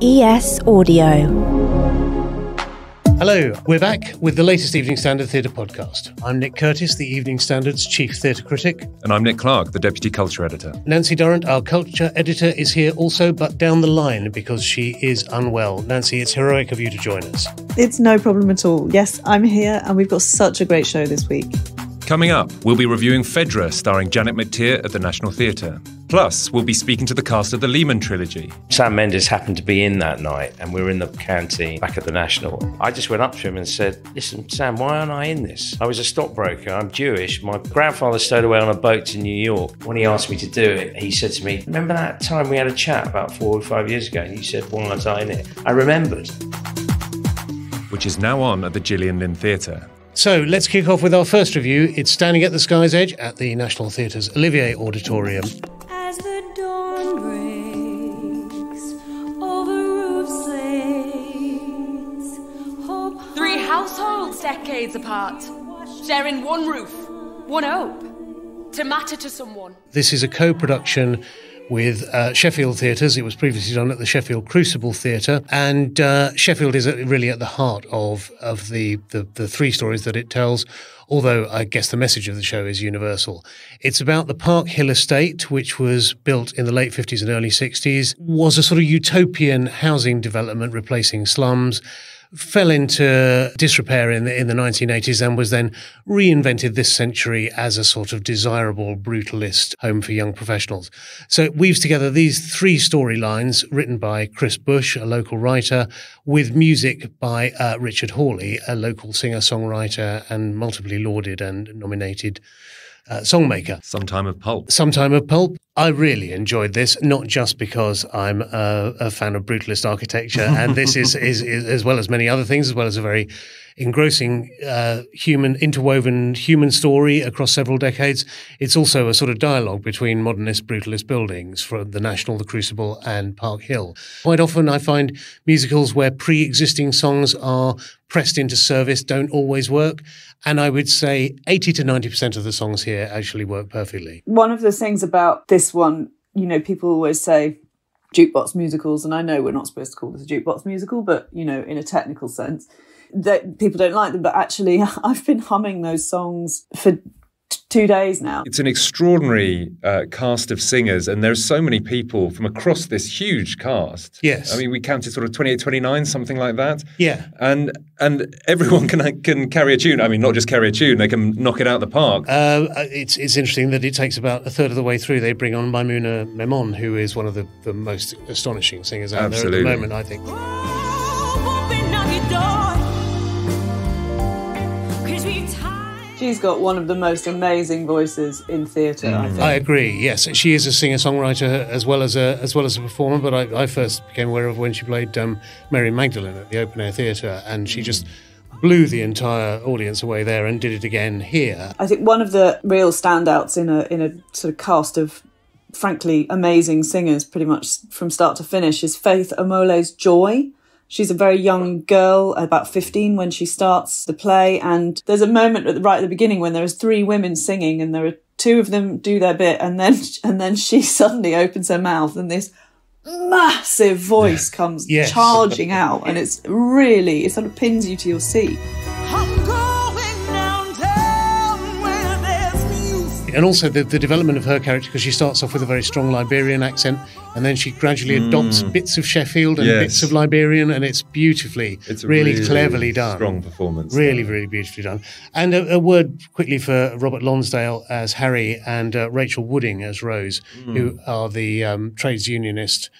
ES Audio. Hello, we're back with the latest Evening Standard Theatre podcast. I'm Nick Curtis, the Evening Standard's chief theatre critic. And I'm Nick Clark, the deputy culture editor. Nancy Durrant, our culture editor, is here also, but down the line because she is unwell. Nancy, it's heroic of you to join us. It's no problem at all. Yes, I'm here, and we've got such a great show this week. Coming up, we'll be reviewing Phaedra starring Janet McTeer at the National Theatre. Plus, we'll be speaking to the cast of the Lehman trilogy. Sam Mendes happened to be in that night, and we were in the canteen back at the National. I just went up to him and said, Listen, Sam, why aren't I in this? I was a stockbroker, I'm Jewish. My grandfather stowed away on a boat to New York. When he asked me to do it, he said to me, Remember that time we had a chat about four or five years ago, and you said, Why aren't I in it? I remembered. Which is now on at the Gillian Lynne Theatre. So let's kick off with our first review. It's Standing at the Sky's Edge at the National Theatre's Olivier Auditorium. Decades apart, sharing one roof, one hope, to matter to someone. This is a co production with uh, Sheffield Theatres. It was previously done at the Sheffield Crucible Theatre, and uh, Sheffield is really at the heart of of the, the the three stories that it tells. Although I guess the message of the show is universal. It's about the Park Hill estate, which was built in the late 50s and early 60s, was a sort of utopian housing development replacing slums fell into disrepair in the, in the 1980s and was then reinvented this century as a sort of desirable brutalist home for young professionals. So it weaves together these three storylines written by Chris Bush, a local writer, with music by uh, Richard Hawley, a local singer songwriter and multiply lauded and nominated uh, songmaker. Sometime of Pulp. Sometime of Pulp. I really enjoyed this, not just because I'm a, a fan of brutalist architecture, and this is, is, is, as well as many other things, as well as a very engrossing uh, human, interwoven human story across several decades. It's also a sort of dialogue between modernist, brutalist buildings from the National, the Crucible, and Park Hill. Quite often, I find musicals where pre existing songs are pressed into service don't always work. And I would say 80 to 90% of the songs here actually work perfectly. One of the things about this one, you know, people always say jukebox musicals, and I know we're not supposed to call this a jukebox musical, but, you know, in a technical sense, that people don't like them. But actually, I've been humming those songs for two days now. It's an extraordinary uh, cast of singers, and there's so many people from across this huge cast. Yes, I mean we counted sort of 28, 29, something like that. Yeah, and and everyone can can carry a tune. I mean, not just carry a tune; they can knock it out the park. Uh, it's it's interesting that it takes about a third of the way through. They bring on Maimuna Memon, who is one of the, the most astonishing singers out Absolutely. there at the moment. I think. She's got one of the most amazing voices in theatre. Mm. I think. I agree. Yes, she is a singer-songwriter as well as a as well as a performer. But I, I first became aware of when she played um, Mary Magdalene at the Open Air Theatre, and she just blew the entire audience away there and did it again here. I think one of the real standouts in a in a sort of cast of frankly amazing singers, pretty much from start to finish, is Faith Omole's Joy. She's a very young girl, about 15 when she starts the play. And there's a moment at the, right at the beginning when there is three women singing and there are two of them do their bit and then, and then she suddenly opens her mouth and this massive voice comes yes. charging out and it's really, it sort of pins you to your seat. And also the, the development of her character because she starts off with a very strong Liberian accent and then she gradually adopts Mm. bits of Sheffield and Yes. bits of Liberian and it's beautifully, It's really, really cleverly done. strong performance. Really, really beautifully done. And a, a word quickly for Robert Lonsdale as Harry and uh, Rachel Wooding as Rose, Mm. who are the um, trades unionist.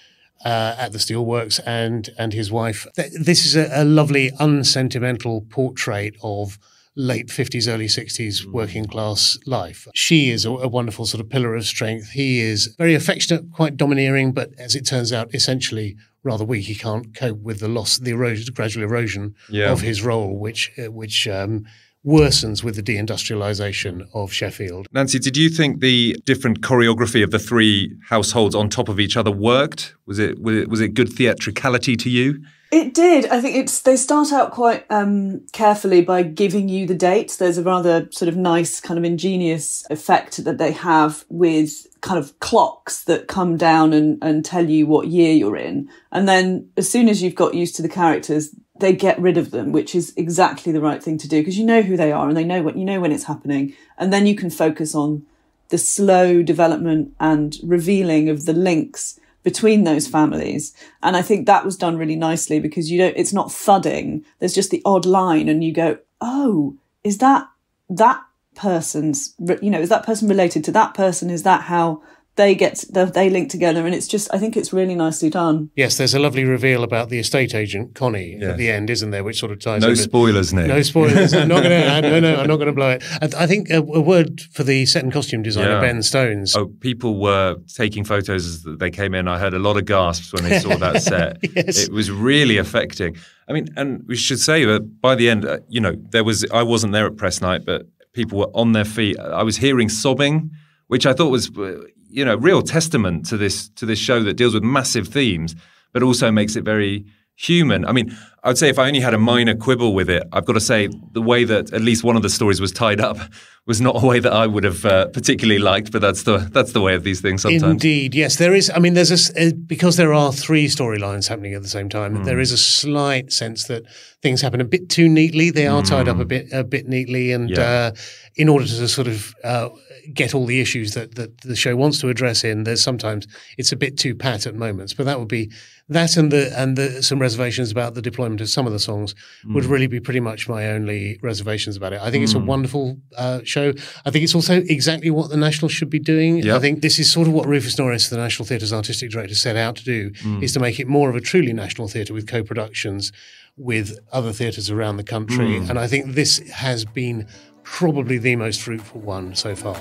Uh, at the steelworks and and his wife. Th- This is a, a lovely, unsentimental portrait of late 50s, early 60s working class life. She is a, a wonderful sort of pillar of strength. He is very affectionate, quite domineering, but as it turns out, essentially rather weak. He can't cope with the loss, the erosion, gradual erosion Yeah. of his role, which uh, which um, worsens with the deindustrialization of Sheffield. Nancy, did you think the different choreography of the three households on top of each other worked? Was it was it, was it good theatricality to you? It did. I think it's they start out quite um, carefully by giving you the dates. There's a rather sort of nice kind of ingenious effect that they have with kind of clocks that come down and, and tell you what year you're in. And then as soon as you've got used to the characters, they get rid of them, which is exactly the right thing to do because you know who they are and they know what you know when it's happening. And then you can focus on the slow development and revealing of the links between those families. And I think that was done really nicely because you don't, it's not thudding. There's just the odd line and you go, Oh, is that that person's, you know, is that person related to that person? Is that how they get, they link together? And it's just, I think it's really nicely done. Yes, there's a lovely reveal about the estate agent Connie Yes. at the end, isn't there? Which sort of ties No in spoilers, Nick. No spoilers. I'm not going to. No, no, I'm not going to blow it. I, I think a, a word for the set and costume designer Yeah. Ben Stones. Oh, people were taking photos as they came in. I heard a lot of gasps when they saw that set. Yes. It was really affecting. I mean, and we should say that by the end, uh, you know, there was I wasn't there at press night, but people were on their feet. I was hearing sobbing, which I thought was, uh, you know, real testament to this to this show that deals with massive themes, but also makes it very human. I mean, I would say if I only had a minor quibble with it, I've got to say the way that at least one of the stories was tied up was not a way that I would have uh, particularly liked. But that's the that's the way of these things sometimes. Indeed, yes, there is. I mean, there's a uh, because there are three storylines happening at the same time. Hmm. There is a slight sense that things happen a bit too neatly. They are tied up a bit a bit neatly, and Hmm. Yeah. uh, in order to sort of uh, get all the issues that, that the show wants to address in, there's sometimes it's a bit too pat at moments. But that would be that, and the and the some reservations about the deployment of some of the songs would Hmm. really be pretty much my only reservations about it. I think it's a wonderful uh, show. I think it's also exactly what the National should be doing. Yep. I think this is sort of what Rufus Norris, the National Theatre's artistic director, set out to do, is to make it more of a truly national theatre with co-productions with other theatres around the country. And I think this has been probably the most fruitful one so far.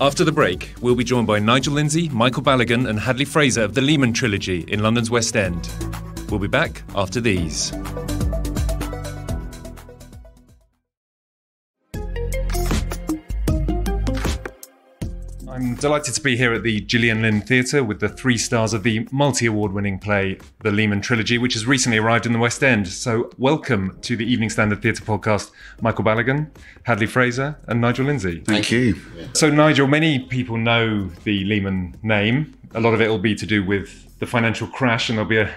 After the break, we'll be joined by Nigel Lindsay, Michael Balogun, and Hadley Fraser of the Lehman Trilogy in London's West End. We'll be back after these. I'm delighted to be here at the Gillian Lynne Theatre with the three stars of the multi award winning play, The Lehman Trilogy, which has recently arrived in the West End. So, welcome to the Evening Standard Theatre podcast, Michael Balogun, Hadley Fraser, and Nigel Lindsay. Thank you. So, Nigel, many people know the Lehman name. A lot of it will be to do with the financial crash, and there'll be a,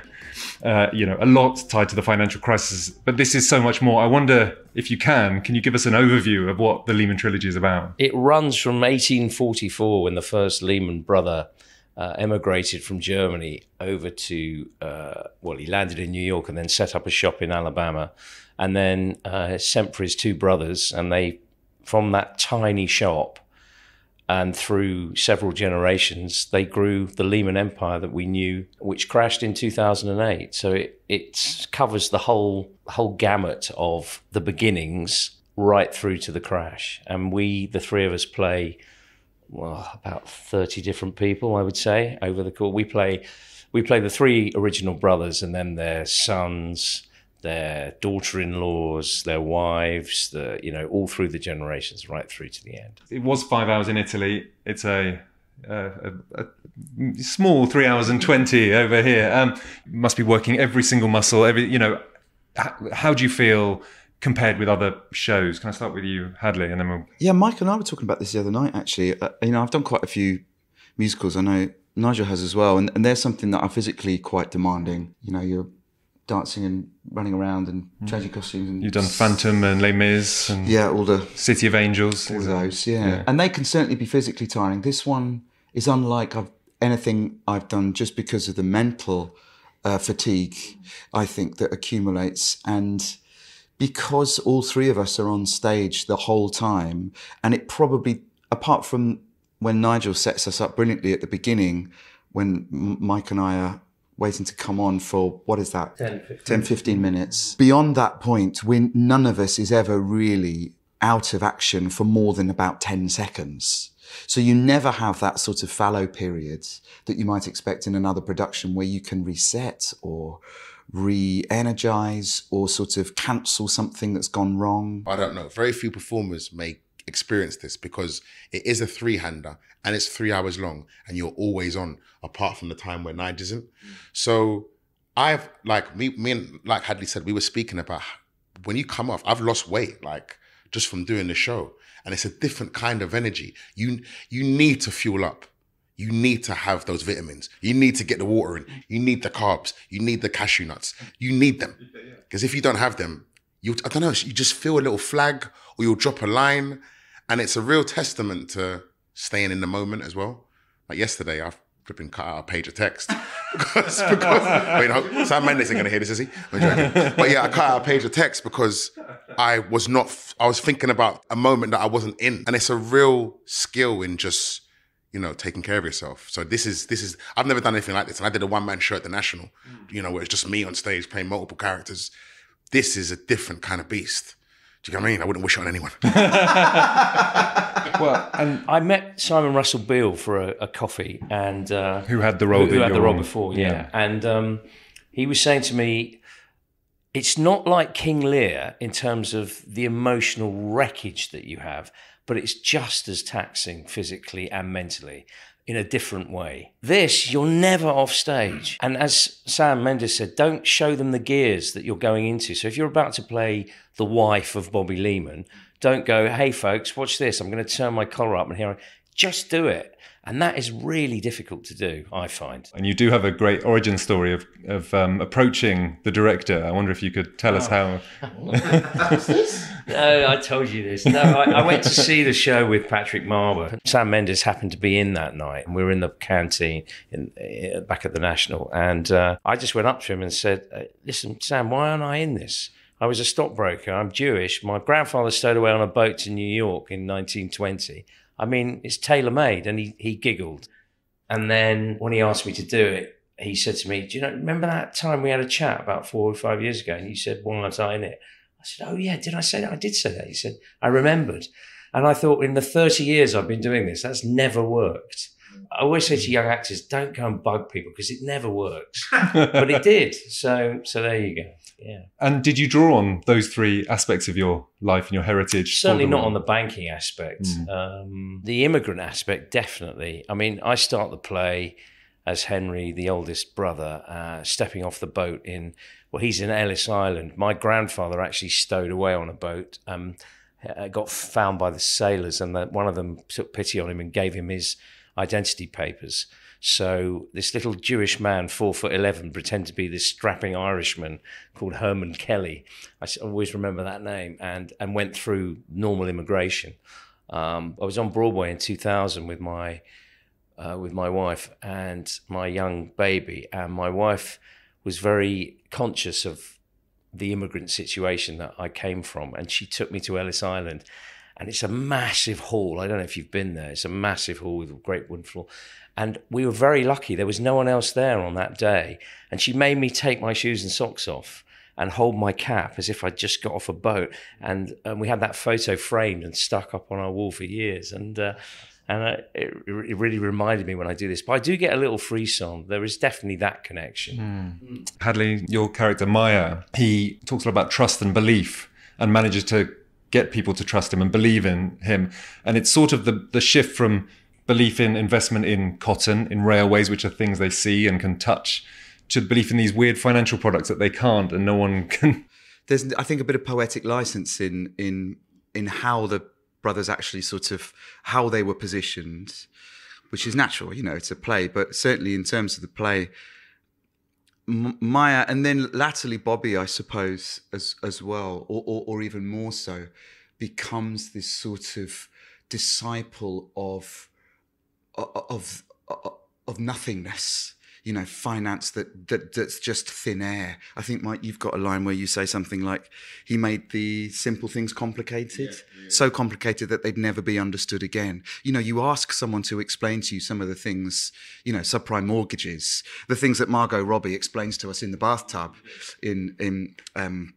uh, you know, a lot tied to the financial crisis. But this is so much more. I wonder if you can, can you give us an overview of what the Lehman trilogy is about? It runs from 1844 when the first Lehman brother uh, emigrated from Germany over to, uh, well, he landed in New York and then set up a shop in Alabama and then uh, sent for his two brothers. And they, from that tiny shop and through several generations, they grew the Lehman Empire that we knew, which crashed in 2008. So it, it covers the whole, whole gamut of the beginnings right through to the crash. And we, the three of us, play well, about 30 different people, I would say, over the course. We play, we play the three original brothers and then their sons, their daughter-in-laws, their wives, the, you know, all through the generations, right through to the end. It was five hours in Italy. It's a, a, a, a small three hours and 20 over here. Um, you must be working every single muscle, every, you know, how, how do you feel compared with other shows? Can I start with you, Hadley, and then we'll Yeah, Mike and I were talking about this the other night. Actually, uh, you know, I've done quite a few musicals. I know Nigel has as well, and, and there's something that are physically quite demanding. You know, you're dancing and running around and changing costumes. And You've done Phantom and Les Mis and yeah, all the City of Angels. all those. Yeah. yeah. and they can certainly be physically tiring. This one is unlike I've, anything I've done, just because of the mental uh, fatigue. I think that accumulates and because all three of us are on stage the whole time, and it probably, apart from when Nigel sets us up brilliantly at the beginning, when Mike and I are waiting to come on for what is that? 10, 15, 10, 15 minutes. Beyond that point, when none of us is ever really out of action for more than about 10 seconds. So you never have that sort of fallow period that you might expect in another production where you can reset or re-energize or sort of cancel something that's gone wrong. I don't know. Very few performers may experience this because it is a three hander and it's three hours long and you're always on, apart from the time where Nige isn't. So I've like me, me and like Hadley said, we were speaking about when you come off. I've lost weight like just from doing the show, and it's a different kind of energy. You you need to fuel up. You need to have those vitamins. You need to get the water in. You need the carbs. You need the cashew nuts. You need them because if you don't have them, you I don't know. You just feel a little flag, or you'll drop a line, and it's a real testament to staying in the moment as well. Like yesterday, I flipping cut out a page of text because, because wait, no, Sam Mendes ain't gonna hear this, is he? But yeah, I cut out a page of text because I was not. I was thinking about a moment that I wasn't in, and it's a real skill in just you know taking care of yourself. So this is this is. I've never done anything like this, and I did a one man show at the National, you know, where it's just me on stage playing multiple characters. This is a different kind of beast. Do you know what I mean? I wouldn't wish it on anyone. well, and I met Simon Russell Beale for a, a coffee, and uh, Who had the role Who, who had the role on. before? Yeah, Yeah. and um, he was saying to me, it's not like King Lear in terms of the emotional wreckage that you have, but it's just as taxing physically and mentally in a different way. This, you're never off stage. And as Sam Mendes said, don't show them the gears that you're going into. So if you're about to play the wife of Bobby Lehman, don't go, hey folks, watch this. I'm going to turn my collar up and here. I-" Just do it. And that is really difficult to do, I find. And you do have a great origin story of, of um, approaching the director. I wonder if you could tell Oh. us how. No, I told you this. No, I, I went to see the show with Patrick Marber. Sam Mendes happened to be in that night, and we were in the canteen in, uh, back at the National. And uh, I just went up to him and said, uh, "Listen, Sam, why aren't I in this? I was a stockbroker. I'm Jewish. My grandfather stowed away on a boat to New York in 1920. I mean, it's tailor made." And he he giggled. And then when he asked me to do it, he said to me, "Do you know? Remember that time we had a chat about four or five years ago, and you said, why aren't I in it?" I said, Oh, yeah, did I say that? I did say that. He said, I remembered. And I thought, in the 30 years I've been doing this, that's never worked. I always say to young actors, don't go and bug people because it never works. but it did. So, so there you go. Yeah. And did you draw on those three aspects of your life and your heritage? Certainly not on the banking aspect. Mm. Um, the immigrant aspect, definitely. I mean, I start the play as Henry, the oldest brother, uh, stepping off the boat in, well, he's in Ellis Island. My grandfather actually stowed away on a boat, um, uh, got found by the sailors, and that one of them took pity on him and gave him his identity papers. So this little Jewish man, four foot eleven, pretended to be this strapping Irishman called Herman Kelly. I always remember that name, and and went through normal immigration. Um, I was on Broadway in 2000 with my uh, with my wife and my young baby, and my wife was very conscious of the immigrant situation that I came from, and she took me to Ellis Island. And it's a massive hall. I don't know if you've been there. It's a massive hall with a great wood floor. And we were very lucky. There was no one else there on that day. And she made me take my shoes and socks off and hold my cap as if I'd just got off a boat. And, and we had that photo framed and stuck up on our wall for years. And uh, and uh, it, it really reminded me when I do this. But I do get a little frisson. There is definitely that connection. Hadley, your character Mayer, he talks a lot about trust and belief and manages to get people to trust him and believe in him. And it's sort of the, the shift from belief in investment in cotton, in railways, which are things they see and can touch, to belief in these weird financial products that they can't and no one can. there's I think a bit of poetic license in in in how the brothers actually sort of how they were positioned, which is natural, you know, it's a play, but certainly in terms of the play, M- Mayer and then latterly Bobby, I suppose, as as well, or, or or even more so, becomes this sort of disciple of of of, of nothingness you know finance that, that that's just thin air i think mike you've got a line where you say something like he made the simple things complicated so complicated that they'd never be understood again you know you ask someone to explain to you some of the things you know subprime mortgages the things that margot robbie explains to us in the bathtub in in um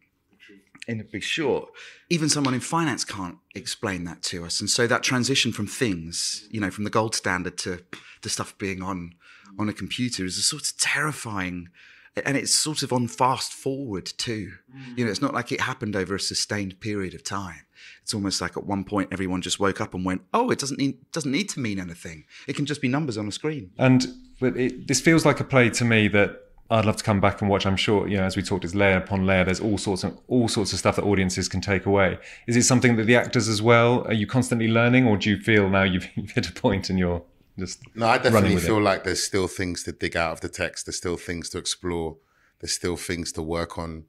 in a big short. Even someone in finance can't explain that to us. And so that transition from things, you know, from the gold standard to the stuff being on on a computer is a sort of terrifying and it's sort of on fast forward too. Mm. You know, it's not like it happened over a sustained period of time. It's almost like at one point everyone just woke up and went, "Oh, it doesn't need doesn't need to mean anything. It can just be numbers on a screen." And but it, this feels like a play to me that I'd love to come back and watch. I'm sure, you know, as we talked, it's layer upon layer. There's all sorts of all sorts of stuff that audiences can take away. Is it something that the actors as well? Are you constantly learning, or do you feel now you've, you've hit a point point you're just No, I definitely feel it? like there's still things to dig out of the text. There's still things to explore. There's still things to work on.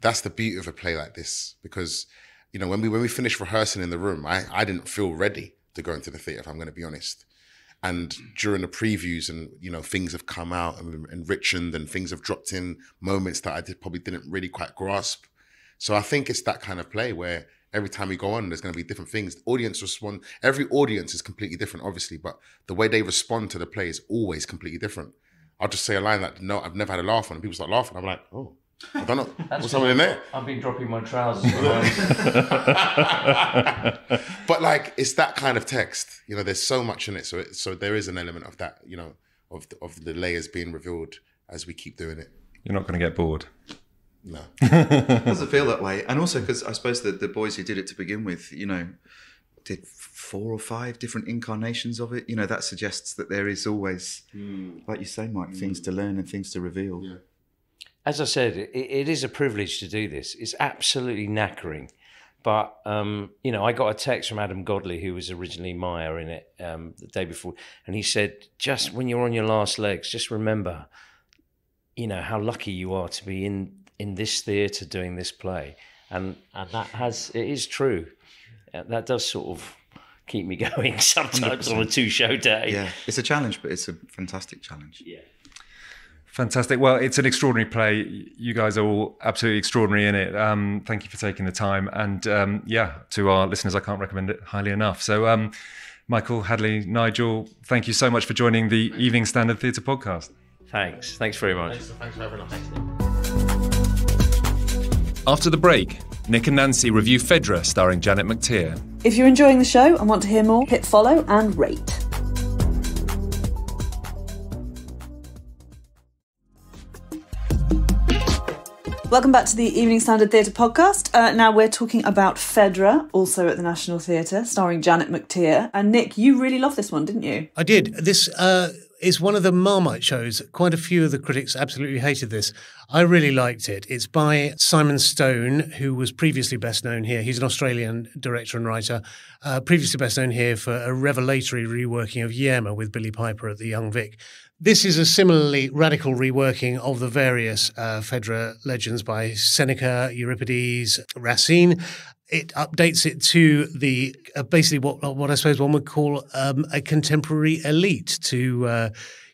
That's the beauty of a play like this because, you know, when we when we finished rehearsing in the room, I, I didn't feel ready to go into the theatre. If I'm going to be honest. And during the previews, and you know, things have come out and enriched, and things have dropped in moments that I did, probably didn't really quite grasp. So I think it's that kind of play where every time we go on, there's going to be different things. The audience respond. Every audience is completely different, obviously, but the way they respond to the play is always completely different. I'll just say a line that no, I've never had a laugh on, and people start laughing. I'm like, oh, I don't know, what's something in there? I've been dropping my trousers. But like, it's that kind of text. You know, there's so much in it. So, it, so there is an element of that. You know, of the, of the layers being revealed as we keep doing it. You're not going to get bored. No. doesn't feel that way. And also because I suppose the, the boys who did it to begin with, you know, did four or five different incarnations of it. You know, that suggests that there is always, like you say, Mike, things to learn and things to reveal. As I said, it, it is a privilege to do this. It's absolutely knackering. But, um, you know, I got a text from Adam Godley, who was originally Mayer in it um, the day before. And he said, just when you're on your last legs, just remember, you know, how lucky you are to be in, in this theatre doing this play. And, and that has, it is true. Uh, That does sort of keep me going sometimes on a two show day. Yeah, it's a challenge, but it's a fantastic challenge. Yeah. Fantastic. Well, it's an extraordinary play. You guys are all absolutely extraordinary in it. Um, thank you for taking the time. And um, yeah, to our listeners, I can't recommend it highly enough. So, um, Michael, Hadley, Nigel, thank you so much for joining the Evening Standard Theatre podcast. Thanks. Thanks very much. Thanks for having us. After the break, Nick and Nancy review Phaedra starring Janet McTeer. If you're enjoying the show and want to hear more, hit follow and rate. Welcome back to the Evening Standard Theatre podcast. Uh, now we're talking about Phaedra, also at the National Theatre, starring Janet McTeer. And Nick, you really loved this one, didn't you? I did. This uh, is one of the Marmite shows. Quite a few of the critics absolutely hated this. I really liked it. It's by Simon Stone, who was previously best known here. He's an Australian director and writer, uh, previously best known here for a revelatory reworking of Yerma with Billie Piper at the Young Vic. This is a similarly radical reworking of the various uh, Phaedra legends by Seneca, Euripides, Racine. It updates it to the uh, basically what what I suppose one would call um, a contemporary elite, to uh,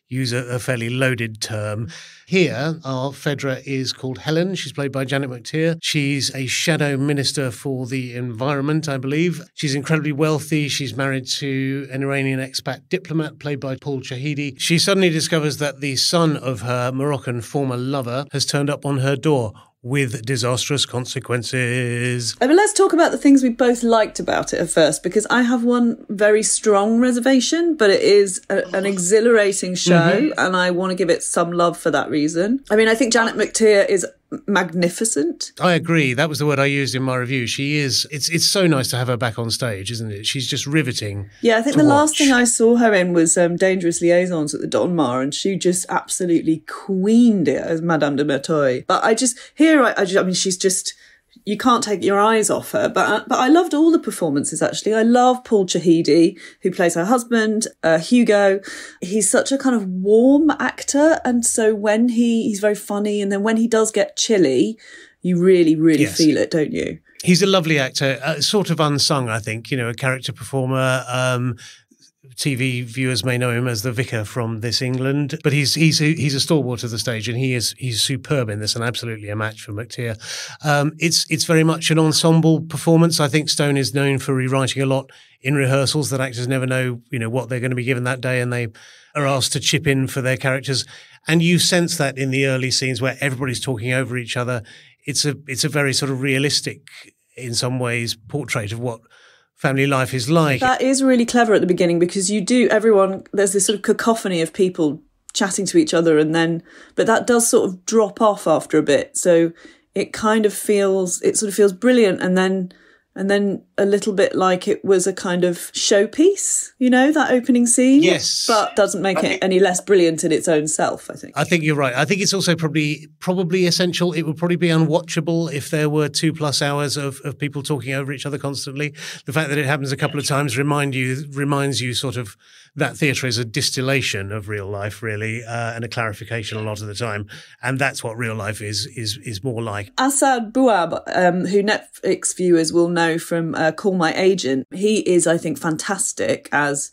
use a, a fairly loaded term. Here, our Phaedra is called Helen. She's played by Janet McTeer. She's a shadow minister for the environment, I believe. She's incredibly wealthy. She's married to an Iranian expat diplomat played by Paul Chahidi. She suddenly discovers that the son of her Moroccan former lover has turned up on her door with disastrous consequences. I mean, let's talk about the things we both liked about it at first, because I have one very strong reservation, but it is a, an oh. exhilarating show, mm-hmm. and I want to give it some love for that reason. I mean, I think Janet McTeer is magnificent. I agree. That was the word I used in my review. She is. It's it's so nice to have her back on stage, isn't it? She's just riveting. Yeah, I think the last thing I saw her in was um, Dangerous Liaisons at the Donmar, and she just absolutely queened it as Madame de Merteuil. But I just here, I, I, just, I mean, she's just you can't take your eyes off her. But but I loved all the performances actually. I love Paul Chahidi who plays her husband, uh, Hugo. He's such a kind of warm actor, and so when he he's very funny, and then when he does get chilly, you really really Yes. feel it, don't you? He's a lovely actor, uh, sort of unsung, I think. You know, a character performer. Um, TV viewers may know him as the vicar from This England, but he's he's he's a stalwart of the stage, and he is he's superb in this, and absolutely a match for McTeer. Um, it's it's very much an ensemble performance. I think Stone is known for rewriting a lot in rehearsals that actors never know you know what they're going to be given that day, and they are asked to chip in for their characters. And you sense that in the early scenes where everybody's talking over each other. It's a it's a very sort of realistic, in some ways, portrait of what family life is like. That is really clever at the beginning because you do everyone there's this sort of cacophony of people chatting to each other and then but that does sort of drop off after a bit. So it kind of feels it sort of feels brilliant and then and then a little bit like it was a kind of showpiece, you know, that opening scene. Yes. But doesn't make it any less brilliant in its own self, I think. I think you're right. I think it's also probably probably essential. It would probably be unwatchable if there were two plus hours of, of people talking over each other constantly. The fact that it happens a couple of times remind you reminds you sort of that theatre is a distillation of real life, really, uh, and a clarification a lot of the time. And that's what real life is is is more like. Assaad Bouab, um, who Netflix viewers will know from uh, Call My Agent, he is, I think, fantastic as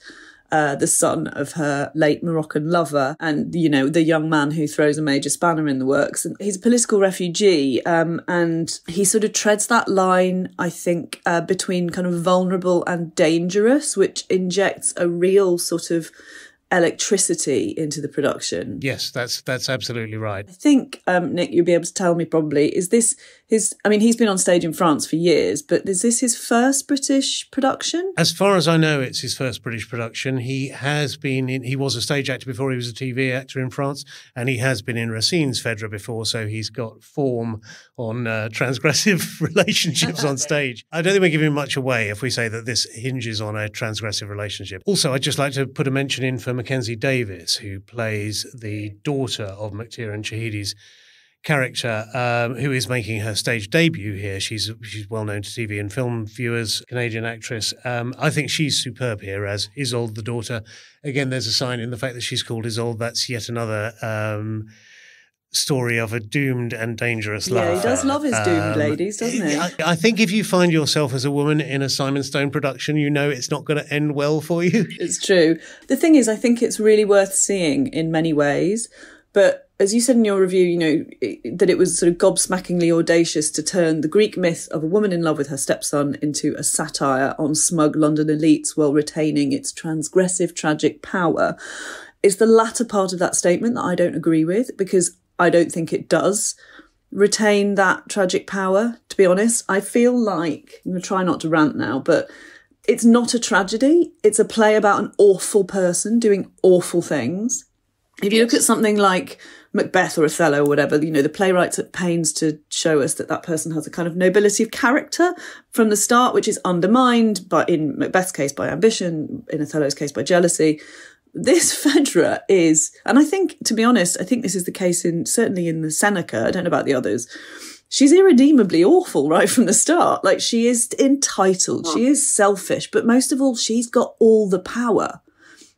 uh, the son of her late Moroccan lover, and you know the young man who throws a major spanner in the works. And he's a political refugee, um, and he sort of treads that line, I think, uh, between kind of vulnerable and dangerous, which injects a real sort of electricity into the production. Yes, that's that's absolutely right. I think um, Nick, you'll be able to tell me probably is this his? I mean, he's been on stage in France for years, but is this his first British production? As far as I know, it's his first British production. He has been in, he was a stage actor before he was a TV actor in France, and he has been in Racine's Phaedra before, so he's got form on uh, transgressive relationships on stage. I don't think we're giving much away if we say that this hinges on a transgressive relationship. Also, I'd just like to put a mention in for Mackenzie Davis, who plays the daughter of McTeer and Chahidi's character um, who is making her stage debut here. She's she's well known to TV and film viewers, Canadian actress. Um, I think she's superb here as Isolde, the daughter. Again, there's a sign in the fact that she's called Isolde. That's yet another. Um, Story of a doomed and dangerous love. Yeah, he does love his doomed Um, ladies, doesn't he? I, I think if you find yourself as a woman in a Simon Stone production, you know it's not going to end well for you. It's true. The thing is, I think it's really worth seeing in many ways. But as you said in your review, you know, it, that it was sort of gobsmackingly audacious to turn the Greek myth of a woman in love with her stepson into a satire on smug London elites while retaining its transgressive, tragic power. It's the latter part of that statement that I don't agree with because I don't think it does retain that tragic power, to be honest. I feel like, I'm going to try not to rant now, but it's not a tragedy. It's a play about an awful person doing awful things. If you look at something like Macbeth or Othello or whatever, you know, the playwright's at pains to show us that that person has a kind of nobility of character from the start, which is undermined but in Macbeth's case, by ambition, in Othello's case, by jealousy. This Phaedra is, and I think, to be honest, I think this is the case in, certainly in the Seneca, I don't know about the others. She's irredeemably awful right from the start. Like she is entitled, oh. she is selfish, but most of all, she's got all the power.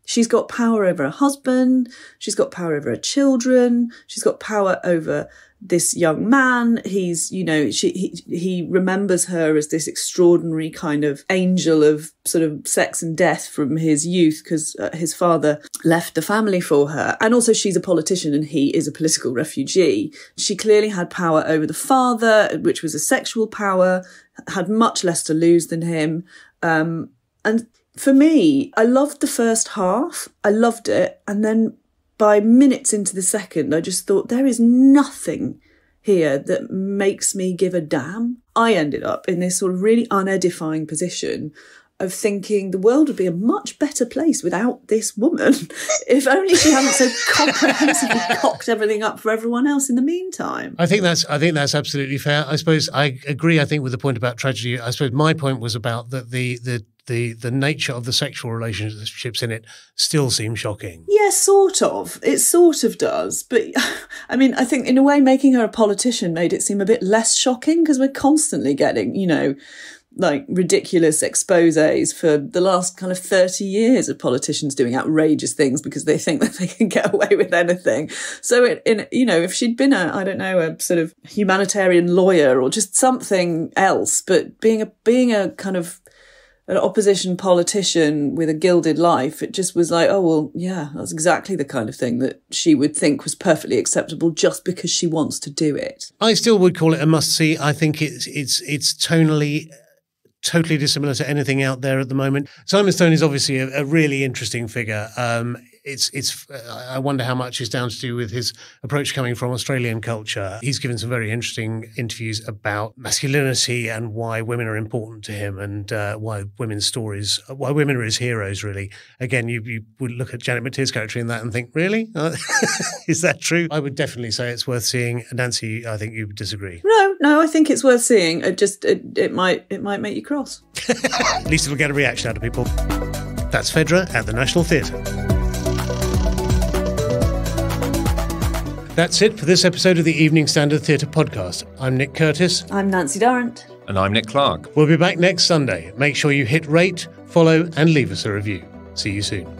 She's got power over her husband. She's got power over her children. She's got power over this young man. He's, you know, she, he, he remembers her as this extraordinary kind of angel of sort of sex and death from his youth because uh, his father left the family for her. And also she's a politician and he is a political refugee. She clearly had power over the father, which was a sexual power, had much less to lose than him. Um, and for me, I loved the first half. I loved it. And then by minutes into the second, I just thought there is nothing here that makes me give a damn. I ended up in this sort of really unedifying position of thinking the world would be a much better place without this woman if only she hadn't so comprehensively cocked everything up for everyone else in the meantime. I think that's I think that's absolutely fair. I suppose I agree. I think with the point about tragedy. I suppose my point was about that the the the the nature of the sexual relationships in it still seem shocking. Yeah, sort of. It sort of does. But I mean, I think in a way, making her a politician made it seem a bit less shocking because we're constantly getting, you know, like ridiculous exposes for the last kind of 30 years of politicians doing outrageous things because they think that they can get away with anything. So in, in you know, if she'd been a, I don't know, a sort of humanitarian lawyer or just something else, but being a, being a kind of an opposition politician with a gilded life, it just was like, oh, well, yeah, that's exactly the kind of thing that she would think was perfectly acceptable just because she wants to do it. I still would call it a must see. I think it's it's it's tonally totally dissimilar to anything out there at the moment. Simon Stone is obviously a, a really interesting figure. Um, it's it's. Uh, I wonder how much is down to do with his approach coming from Australian culture. He's given some very interesting interviews about masculinity and why women are important to him, and uh, why women's stories, why women are his heroes. Really, again, you you would look at Janet McTeer's character in that and think, really, is that true? I would definitely say it's worth seeing. Nancy, I think you would disagree. No, no, I think it's worth seeing. It just it, it might it might make you cross. At least it'll get a reaction out of people. That's Phaedra at the National Theatre. That's it for this episode of the Evening Standard Theatre podcast. I'm Nick Curtis. I'm Nancy Durrant. And I'm Nick Clark. We'll be back next Sunday. Make sure you hit rate, follow, and leave us a review. See you soon.